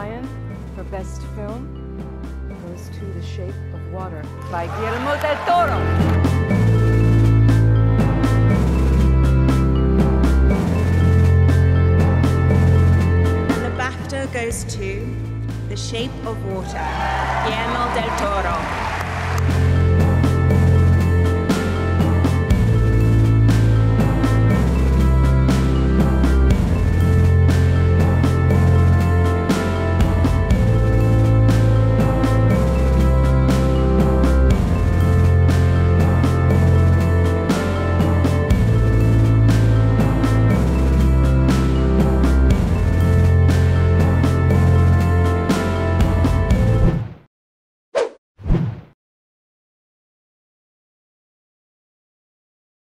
Lion for Best Film goes to The Shape of Water by Guillermo del Toro. goes to The Shape of Water, Guillermo del Toro.